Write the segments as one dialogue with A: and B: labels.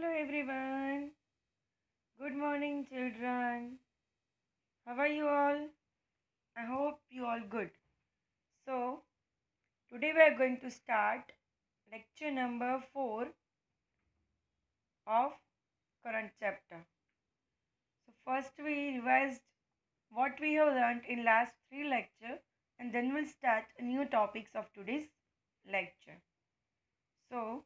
A: Hello everyone. Good morning children. How are you all? I hope you all good. So, today we are going to start lecture number 4 of current chapter. So, first we revised what we have learned in last 3 lecture and then we'll start new topics of today's lecture. So,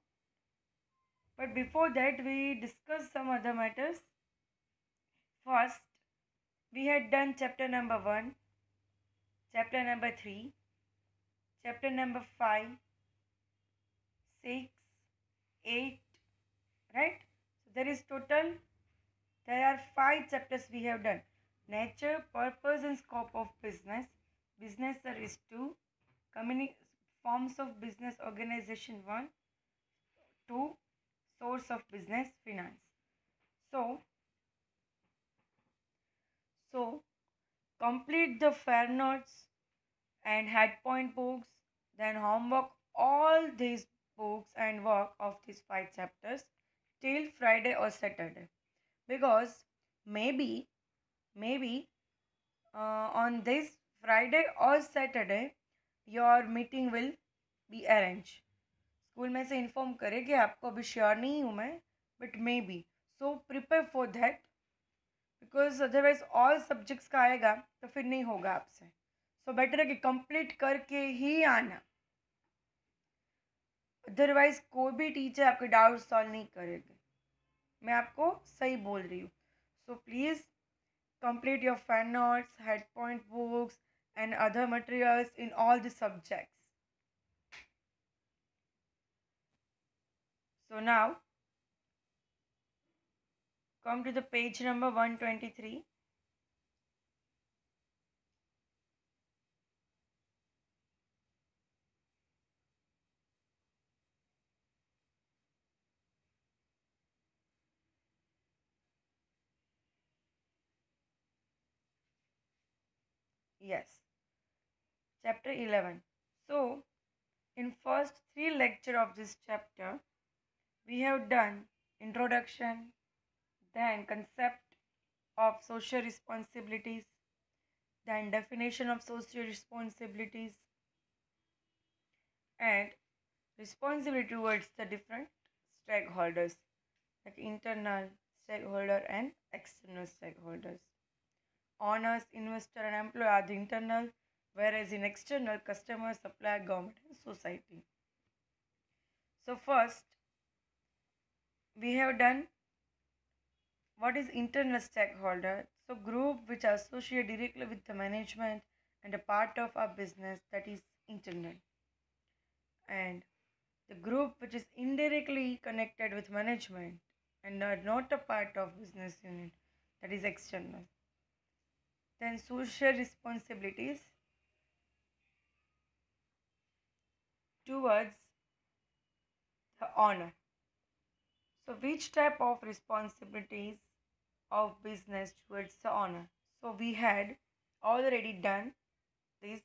A: but before that, we discussed some other matters. First, we had done chapter number 1, chapter number 3, chapter number 5, 6, 8, right? So, there is total, there are 5 chapters we have done. Nature, purpose and scope of business, business service 2, communi- forms of business organization 1, 2, source of business finance. So so complete the fair notes and head point books then homework all these books and work of these five chapters till friday or saturday. Because maybe maybe uh, on this friday or saturday your meeting will be arranged school में से inform करे कि आपको अभी sure नहीं हूँ मैं but maybe so prepare for that because otherwise all subjects का आएगा तो फिर नहीं होगा आपसे. सो बेटर है कि कंप्लीट करके ही आना. अदरवाइज़ कोई भी टीचर आपके डाउट सॉल्व नहीं करेगा. मैं आपको सही बोल रही हूँ. So please complete your fan notes head point books and other materials in all the subjects So now come to the page number 123. Yes, chapter 11. So, in first three lecture of this chapter, we have done introduction then concept of social responsibilities then definition of social responsibilities and responsibility towards the different stakeholders like internal stakeholder and external stakeholders. Owners investor and employer are the internal whereas in external customer supplier government and society. So first we have done what is internal stakeholder so group which are associated directly with the management and a part of our business that is internal. And the group which is indirectly connected with management and are not a part of business unit that is external. Then social responsibilities towards the owner so, which type of responsibilities of business towards the owner? So, we had already done this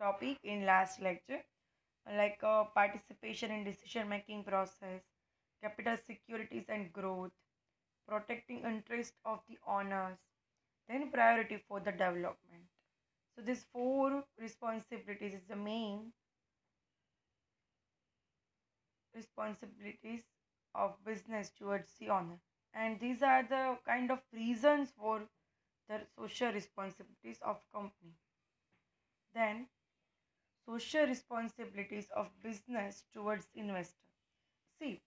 A: topic in last lecture, like uh, participation in decision making process, capital securities and growth, protecting interest of the owners, then priority for the development. So, these four responsibilities is the main responsibilities of business towards the owner. And these are the kind of reasons for the social responsibilities of company. Then social responsibilities of business towards investor. See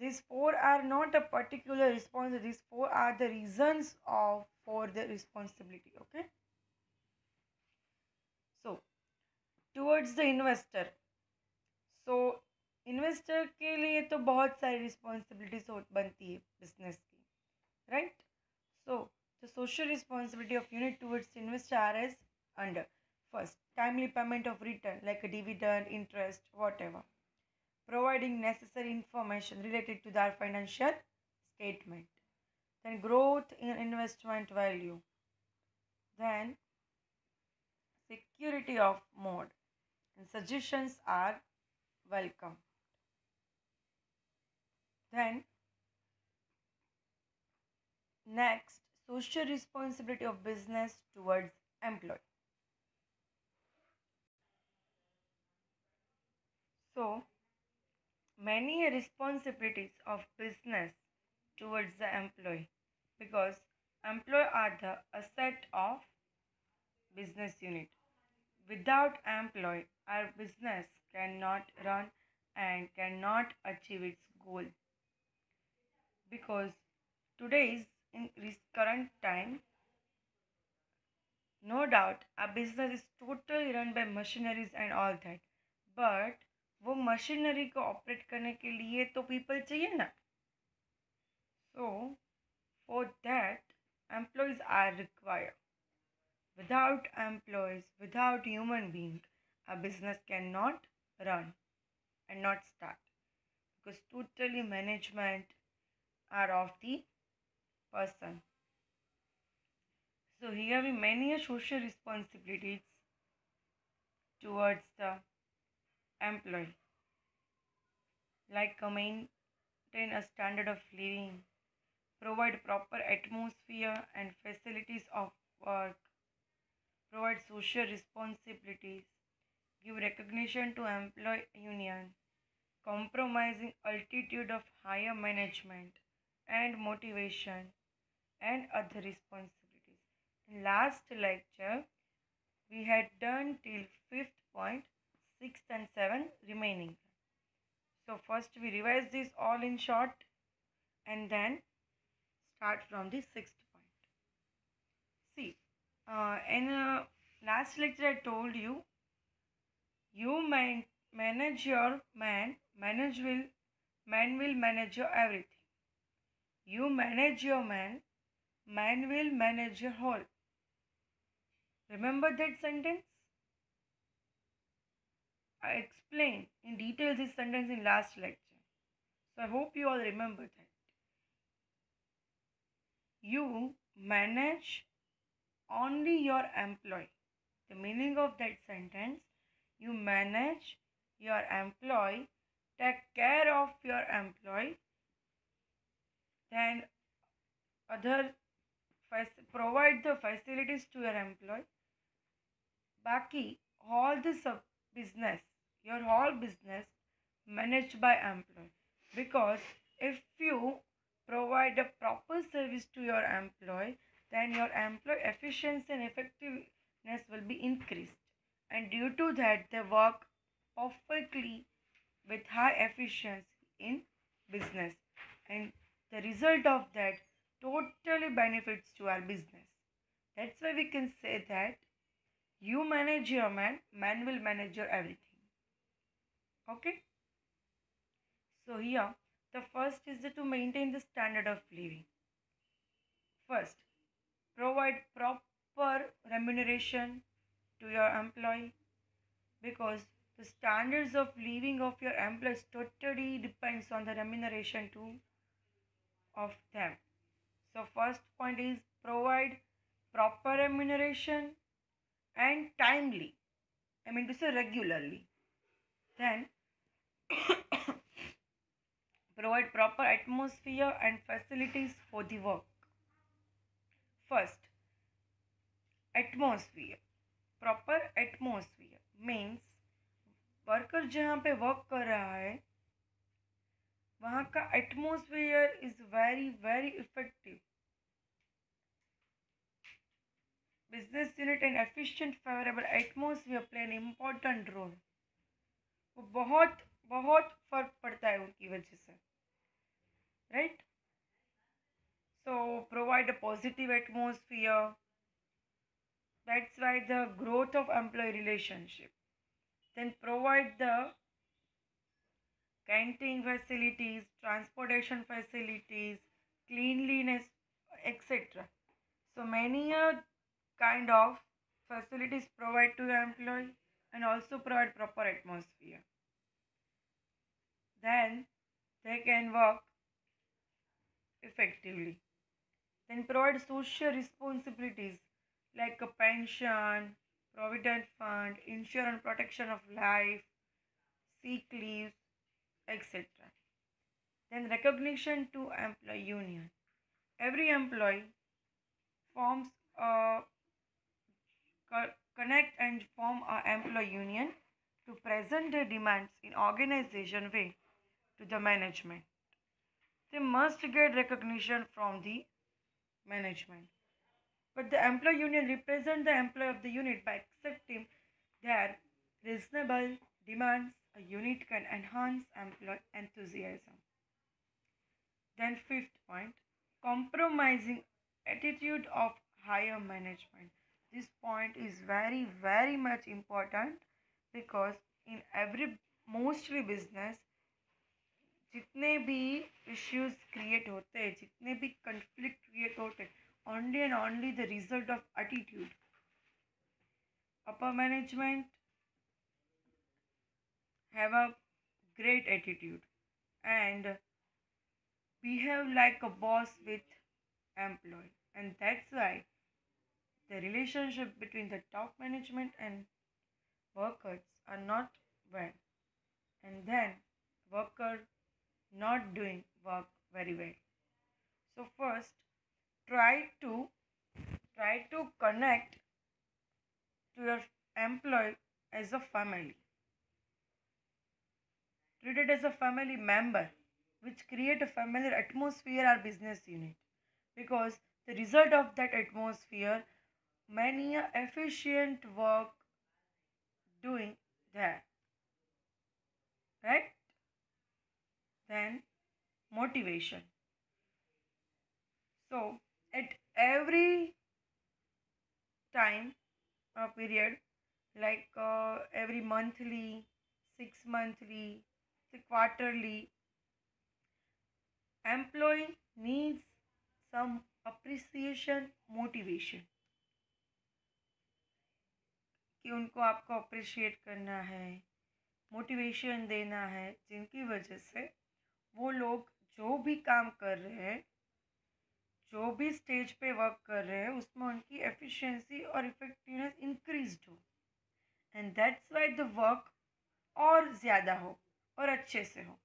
A: these four are not a particular response these four are the reasons of for the responsibility okay? So towards the investor. So investor के लिए तो बहुत सारी responsibilities बनती है business की right so the social responsibility of unit towards investor are as under first timely payment of return like a dividend interest whatever providing necessary information related to their financial statement then growth in investment value then security of mode and suggestions are welcome then Next, social responsibility of business towards employee. So, many responsibilities of business towards the employee because employee are the asset of business unit. Without employee, our business cannot run and cannot achieve its goal because today's in this current time no doubt our business is totally run by machineries and all that but वो machinery को operate करने के लिए तो people चाहिए ना so for that employees are required without employees without human being a business cannot run and not start because totally management are of the person. So here we many social responsibilities towards the employee. Like uh, maintain a standard of living provide proper atmosphere and facilities of work provide social responsibilities give recognition to employee union compromising altitude of higher management and motivation and other responsibilities. In last lecture we had done till fifth point sixth and seven remaining. So first we revise this all in short and then start from the sixth point. See uh, in uh, last lecture i told you you man- manage your man manage will man will manage your everything you manage your man man will manage your whole remember that sentence? I explained in detail this sentence in last lecture. So i hope you all remember that. You manage only your employee. The meaning of that sentence you manage your employee take care of your employee then other provide the facilities to your employee. Baki all the business your whole business managed by employee. Because if you provide a proper service to your employee then your employee efficiency and effectiveness will be increased. And due to that they work perfectly with high efficiency in business. And the result of that totally benefits to our business. That's why we can say that you manage your man man will manage your everything. Okay? So here the first is to maintain the standard of living. First provide proper remuneration to your employee because the standards of living of your employees totally depends on the remuneration too of them so first point is provide proper remuneration and timely i mean to say regularly then provide proper atmosphere and facilities for the work first atmosphere proper atmosphere means worker जहाँ पे work कर रहा है वहाँ का atmosphere is very very effective business unit and efficient favourable atmosphere play an important role वो बहुत बहुत फ़र्क पड़ता है उनकी वजह से right so provide a positive atmosphere that's why the growth of employee relationship. Then provide the canteen facilities transportation facilities cleanliness etc so many uh, kind of facilities provide to the employee and also provide proper atmosphere. Then they can work effectively. Then provide social responsibilities like a pension, provident fund, insurance protection of life, sick leaves, etc. Then recognition to employee union. every employee forms a connect and form a employee union to present their demands in organization way to the management. They must get recognition from the management. But the employee union represent the employee of the unit by accepting their reasonable demands A unit can enhance employee enthusiasm. Then fifth point, compromising attitude of higher management. This point is very very much important because in every mostly business जितने भी issues create होते हैं जितने भी conflict create होते हैं only and only the result of attitude upper management have a great attitude. And behave like a boss with employee. And that's why the relationship between the top management and workers are not well. And then worker not doing work very well. So first try to try to connect to your employee as a family treat it as a family member which create a familiar atmosphere or business unit. Because the result of that atmosphere many efficient work doing there right? Then motivation. So at every time a period like uh, every monthly six monthly the quarterly. Employee needs some appreciation, motivation. कि उनको आपको appreciate करना है motivation देना है, जिनकी वजह से वो लोग जो भी काम कर रहे हैं, जो भी स्टेज पे वर्क कर रहे हैं, उसमें उनकी एफिशिएंसी और इफेक्टिवनेस इंक्रीज हो। And that's why the work और ज़्यादा हो। और अच्छे से हो।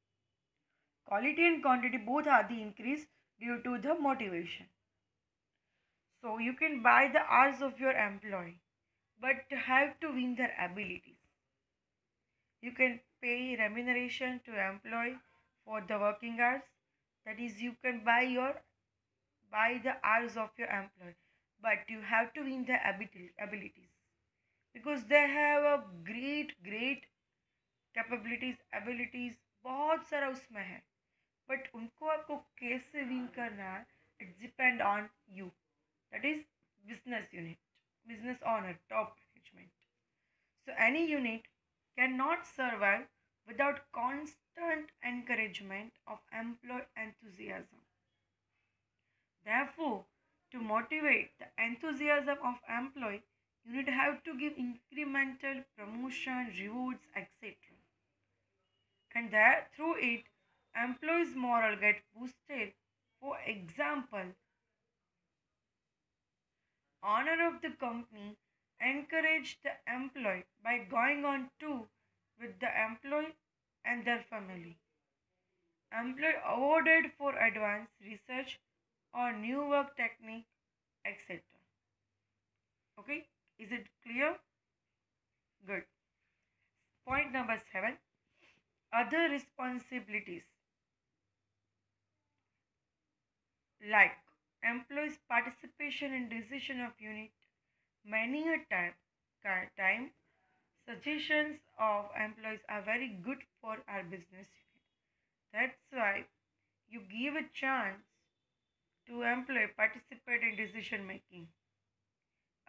A: क्वालिटी एंड क्वान्टिटी बहुत are increase due to the motivation so you can buy the hours of your employ but have to win their abilities you can pay remuneration to employ for the working hours that is you can buy your buy the hours of your employ but you have to win the abilities because they have a great great capabilities abilities बहुत सारा उसमें है but उनको आपको कैसे win करना है it's depend on you that is business unit business owner, top management. So, any unit cannot survive without constant encouragement of employee enthusiasm. Therefore, to motivate the enthusiasm of employee, unit have to give incremental promotion, rewards, etc. And that through it, employees' morale get boosted. For example, honor of the company encourage the employee by going on tour with the employee and their family. Employee awarded for advanced research or new work technique, etc. Okay, is it clear? Good. Point number seven other responsibilities. Like employees participation in decision of unit many a time time suggestions of employees are very good for our business unit. That's why you give a chance to employee participate in decision making.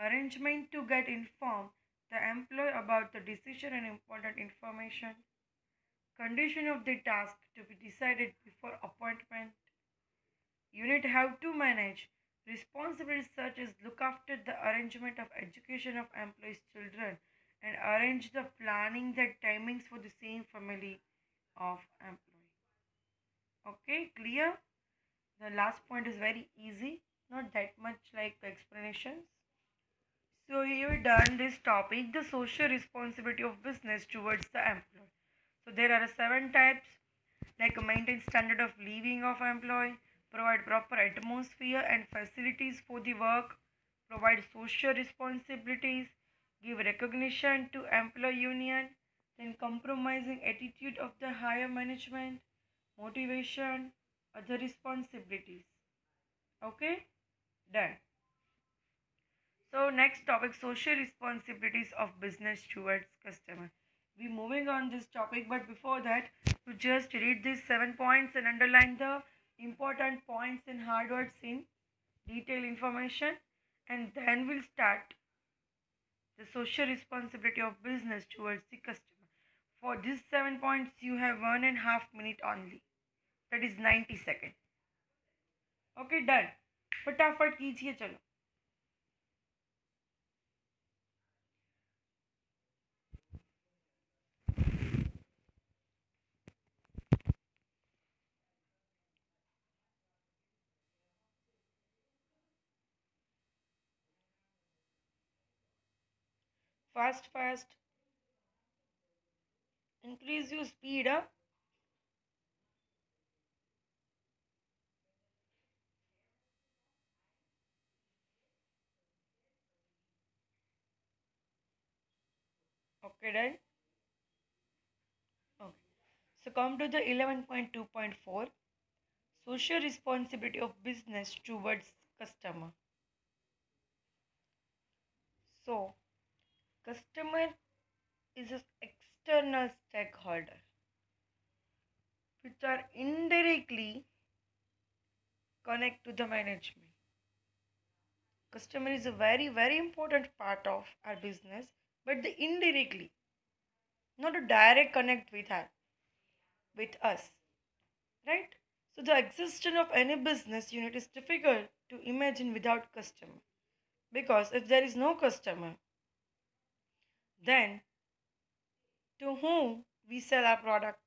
A: Arrangement to get informed the employee about the decision and important information condition of the task to be decided before appointment. Unit have to manage responsibilities such as look after the arrangement of education of employees children and arrange the planning the timings for the same family of employee. Okay clear? The last point is very easy not that much like explanations. So here we done this topic the social responsibility of business towards the employee so there are seven types like maintain standard of living of employee provide proper atmosphere and facilities for the work, provide social responsibilities, give recognition to employee union, then compromising attitude of the higher management, motivation, other responsibilities. Okay, done. So next topic, social responsibilities of business towards customer We moving on this topic, but before that, to just read these seven points and underline the important points in hard words in detailed information, and then we'll start the social responsibility of business towards the customer. For these seven points, you have one and a half minute only. That is 90 seconds. Okay, done. फटाफट कीजिए चलो Fast fast. Increase your speed up okay done. Okay. So come to the 11.2.4 social responsibility of business towards customer. So customer is an external stakeholder which are indirectly connect to the management. Customer is a very very important part of our business but the indirectly not a direct connect with her with us right? So the existence of any business unit is difficult to imagine without customer because if there is no customer then to whom we sell our product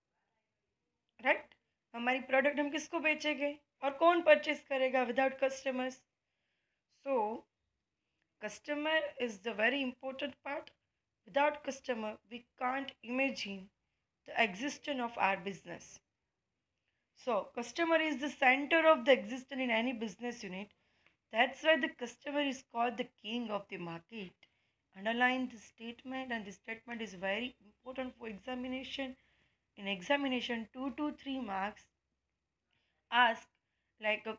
A: right हमारी product हम किसको बेचेंगे और कौन purchase करेगा without customers so customer is the very important part without customer we can't imagine the existence of our business so customer is the center of the existence in any business unit that's why the customer is called the king of the market underline the statement and the statement is very important for examination. In examination 2 to 3 marks ask like a,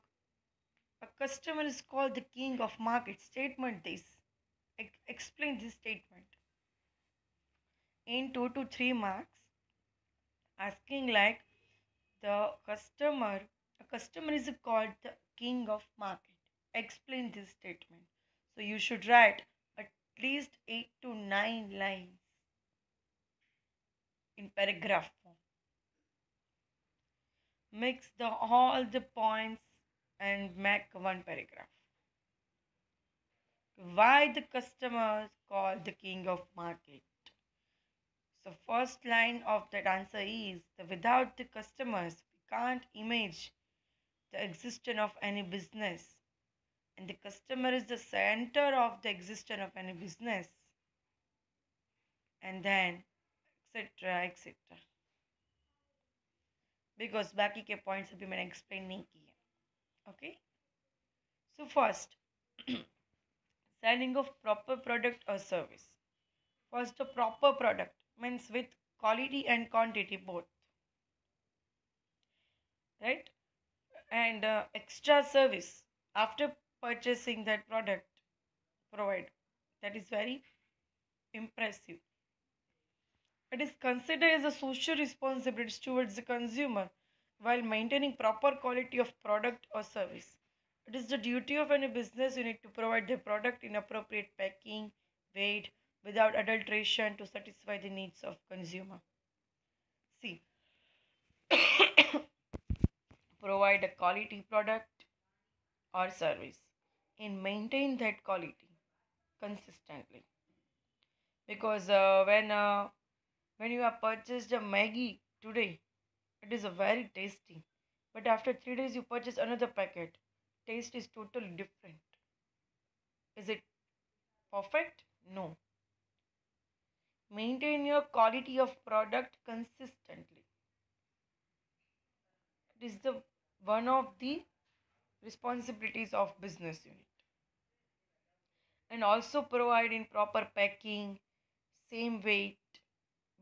A: a customer is called the king of market statement this Ex- explain this statement. In 2 to 3 marks asking like the customer a customer is called the king of market. Explain this statement. So you should write least 8 to 9 lines in paragraph form. Mix the all the points and make one paragraph. Why the customers called the king of market? So first line of that answer is that without the customers we can't image the existence of any business and the customer is the center of the existence of any business and then etc etc because बाकी के points अभी मैंने explain नहीं किए okay so first selling of proper product or service first a proper product means with quality and quantity both right and uh, extra service after purchasing that product provide. That is very impressive. It is considered as a social responsibility towards the consumer while maintaining proper quality of product or service. It is the duty of any business unit to provide the product in appropriate packing weight without adulteration to satisfy the needs of consumer. See provide a quality product or service and maintain that quality consistently. Because uh, when uh, when you have purchased a Maggi today it is a very tasty. But after 3 days you purchase another packet. Taste is totally different. Is it perfect? No. Maintain your quality of product consistently. It is the one of the responsibilities of business unit. And also providing proper packing same weight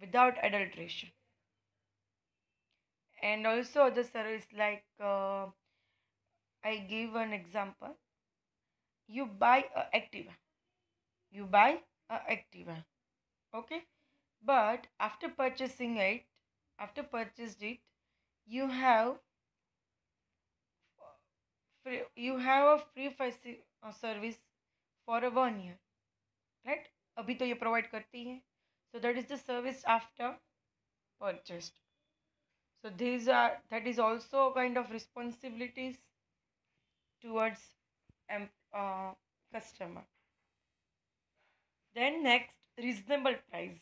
A: without adulteration. And also other service like uh, i give an example. You buy a activa. You buy a activa okay? But after purchasing it after purchased it you have free, you have a free faci- uh, service for a one year right अभी तो ये provide करती है so that is the service after purchased so these are that is also a kind of responsibilities towards um, uh, customer then next reasonable price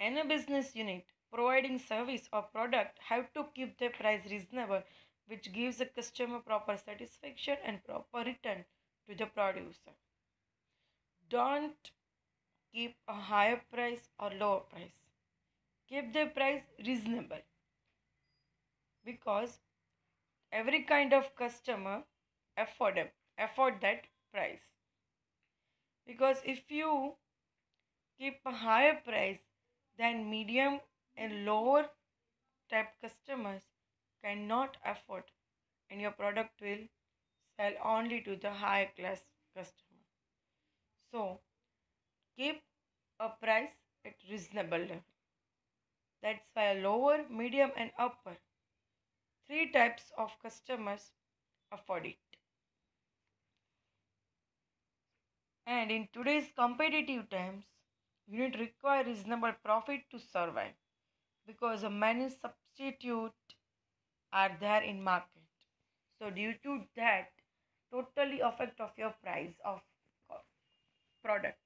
A: any business unit providing service or product have to keep their price reasonable which gives the customer proper satisfaction and proper return to the producer. Don't keep a higher price or lower price. Keep the price reasonable. Because every kind of customer afford afford that price. Because if you keep a higher price then medium and lower type customers cannot afford and your product will sell only to the high class customer. So keep a price at reasonable level. That's why lower medium and upper three types of customers afford it. And in today's competitive times you need require reasonable profit to survive because many substitute are there in market. So due to that totally affect of your price of product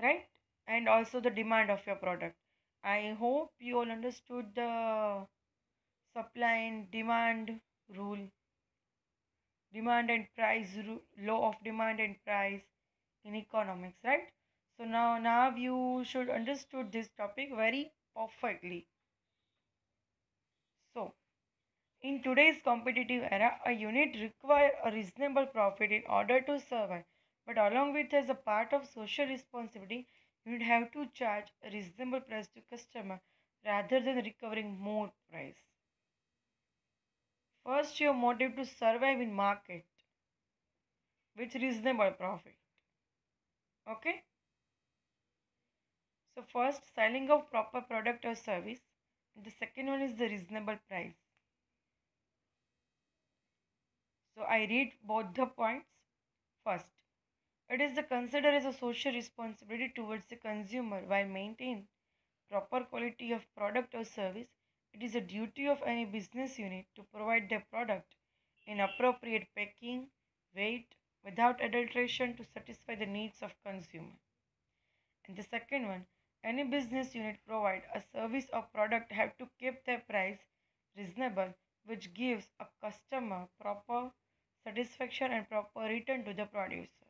A: right? And also the demand of your product. I hope you all understood the supply and demand rule. Demand and price ru- law of demand and price in economics right? So now now you should understood this topic very perfectly so in today's competitive era a unit require a reasonable profit in order to survive. But along with as a part of social responsibility you would have to charge a reasonable price to customer rather than recovering more price. First your motive to survive in market with reasonable profit. Okay? So first selling of proper product or service. The second one is the reasonable price so i read both the points first. It is the considered as a social responsibility towards the consumer while maintain proper quality of product or service. It is a duty of any business unit to provide their product in appropriate packing weight without adulteration to satisfy the needs of consumer. And the second one any business unit provide a service or product have to keep their price reasonable which gives a customer proper satisfaction and proper return to the producer.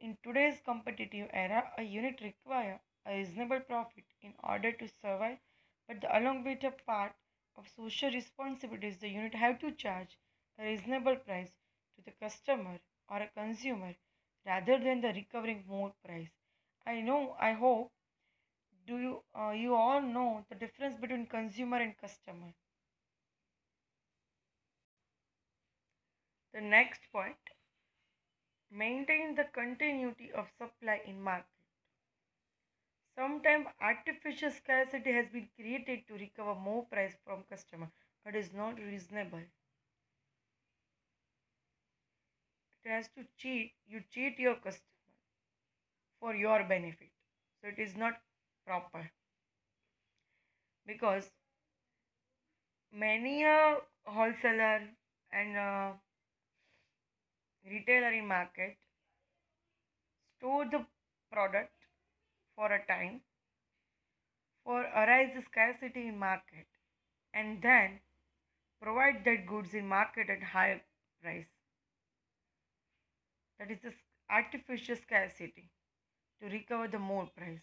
A: In today's competitive era a unit require a reasonable profit in order to survive but the, along with a part of social responsibilities the unit have to charge a reasonable price to the customer or a consumer rather than the recovering more price. I know i hope do you uh, you all know the difference between consumer and customer the next point maintain the continuity of supply in market. Sometimes artificial scarcity has been created to recover more price from customer but is not reasonable. It has to cheat you cheat your customer for your benefit. So it is not proper. Because many a wholesaler and a retailer in market store the product for a time for arise scarcity in market and then provide that goods in market at higher price. That is the artificial scarcity to recover the more price.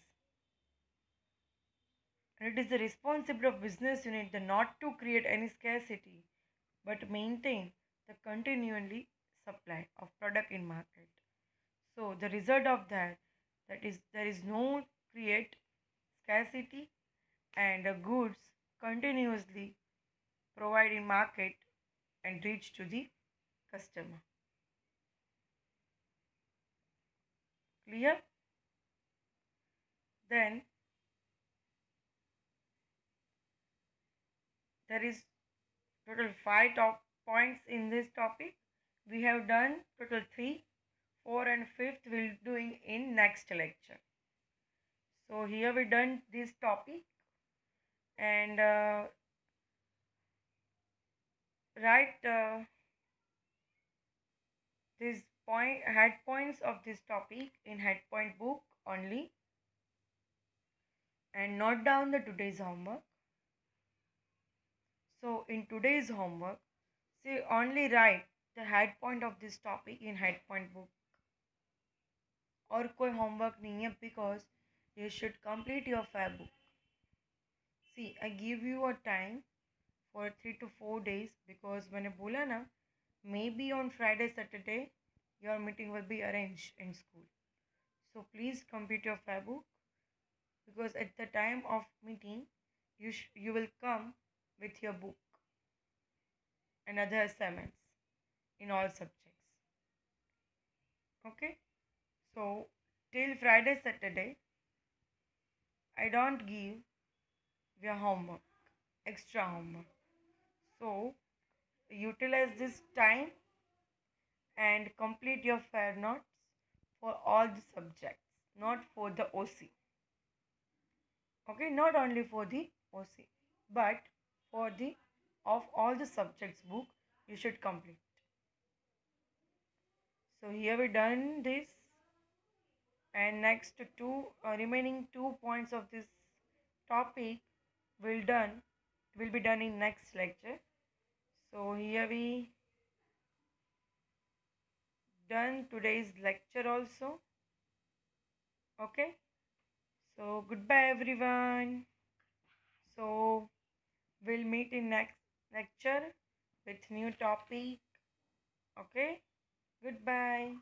A: And it is the responsibility of business unit not to create any scarcity but maintain the continually supply of product in market. So the result of that that is there is no create scarcity and the goods continuously provide in market and reach to the customer. Clear? Then there is total five top points in this topic we have done total three four and fifth we'll doing in next lecture. So here we done this topic and uh, write uh, this point head points of this topic in head point book only and note down the today's homework. So in today's homework see only write the head point of this topic in head point book और कोई homework नहीं है because you should complete your fab book see I give you a time for three two four days because मैंने बोला ना be on Friday Saturday your meeting will be arrange in school so please complete your fair book because at the time of meeting you you will come with your book and other assignments in all subjects. Okay? So till friday saturday i don't give your homework extra homework. So utilize this time and complete your fair notes for all the subjects not for the oc okay? Not only for the oc but for the of all the subjects book you should complete so here we done this and next two uh, remaining two points of this topic will done will be done in next lecture. So here we done today's lecture also. Okay? So goodbye everyone. So we'll meet in next lecture with new topic. Okay goodbye